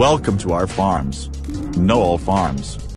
Welcome to our farms. Noel Farms.